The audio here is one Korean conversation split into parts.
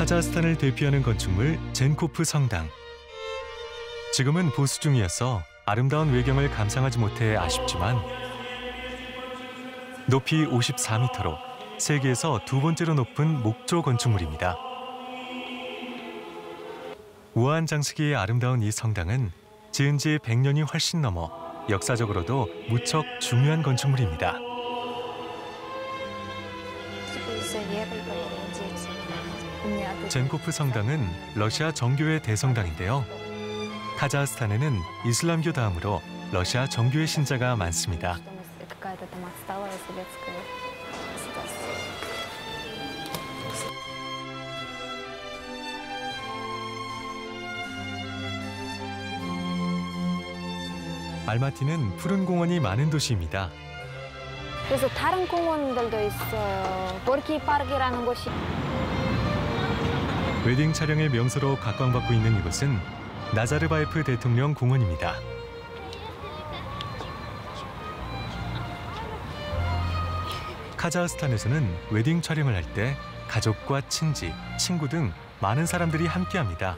카자흐스탄을 대표하는 건축물 젠코프 성당. 지금은 보수 중이어서 아름다운 외경을 감상하지 못해 아쉽지만 높이 54m로 세계에서 두 번째로 높은 목조 건축물입니다. 우아한 장식이 아름다운 이 성당은 지은 지 100년이 훨씬 넘어 역사적으로도 무척 중요한 건축물입니다. 젠코프 성당은 러시아 정교회 대성당인데요. 카자흐스탄에는 이슬람교 다음으로 러시아 정교회 신자가 많습니다. 알마티는 푸른 공원이 많은 도시입니다. 그래서 다른 공원들도 있어요. 버키 파크라는 곳이 웨딩 촬영의 명소로 각광받고 있는 이곳은 나자르바예프 대통령 공원입니다. 카자흐스탄에서는 웨딩 촬영을 할 때 가족과 친지, 친구 등 많은 사람들이 함께합니다.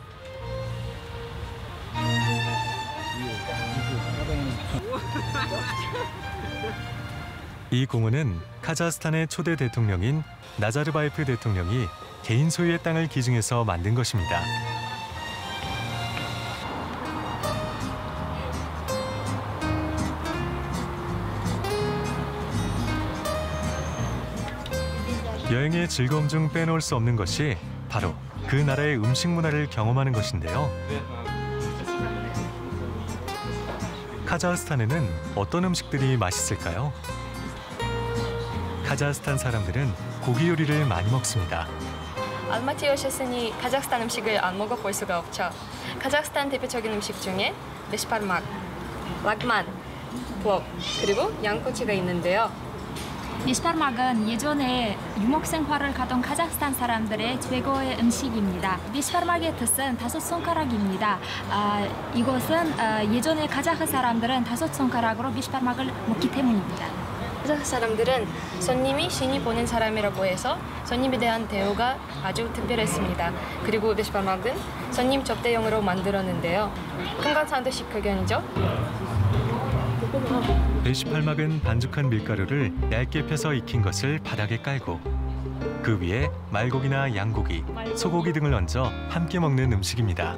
이 공원은 카자흐스탄의 초대 대통령인 나자르바예프 대통령이 개인 소유의 땅을 기증해서 만든 것입니다. 여행의 즐거움 중 빼놓을 수 없는 것이 바로 그 나라의 음식 문화를 경험하는 것인데요. 카자흐스탄에는 어떤 음식들이 맛있을까요? 카자흐스탄 사람들은 고기 요리를 많이 먹습니다. 알마티 오셨으니 카자흐스탄 음식을 안 먹어볼 수가 없죠. 카자흐스탄 대표적인 음식 중에 베시파르막, 락만, 플롭, 그리고 양꼬치가 있는데요. 비스파르막은 예전에 유목 생활을 하던 카자흐스탄 사람들의 최고의 음식입니다. 비스파르막의 뜻은 다섯 손가락입니다. 아, 이것은 아, 예전에 카자흐 사람들은 다섯 손가락으로 비스파르막을 먹기 때문입니다. 카자흐 사람들은 손님이 신이 보낸 사람이라고 해서 손님에 대한 대우가 아주 특별했습니다. 그리고 베시파르막은 손님 접대용으로 만들었는데요. 금강산도 식후견이죠. 베시팔막은 반죽한 밀가루를 얇게 펴서 익힌 것을 바닥에 깔고 그 위에 말고기나 양고기, 소고기 등을 얹어 함께 먹는 음식입니다.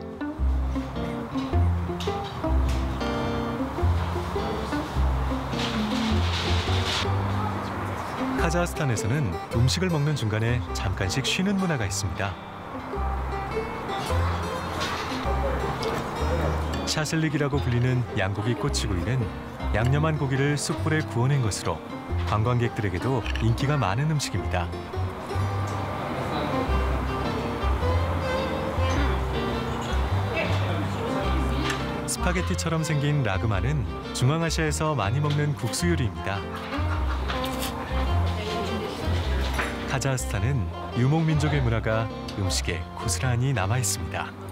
카자흐스탄에서는 음식을 먹는 중간에 잠깐씩 쉬는 문화가 있습니다. 샤슬릭이라고 불리는 양고기 꼬치구이는 양념한 고기를 숯불에 구워낸 것으로 관광객들에게도 인기가 많은 음식입니다. 스파게티처럼 생긴 라그마는 중앙아시아에서 많이 먹는 국수 요리입니다. 카자흐스탄은 유목민족의 문화가 음식에 고스란히 남아 있습니다.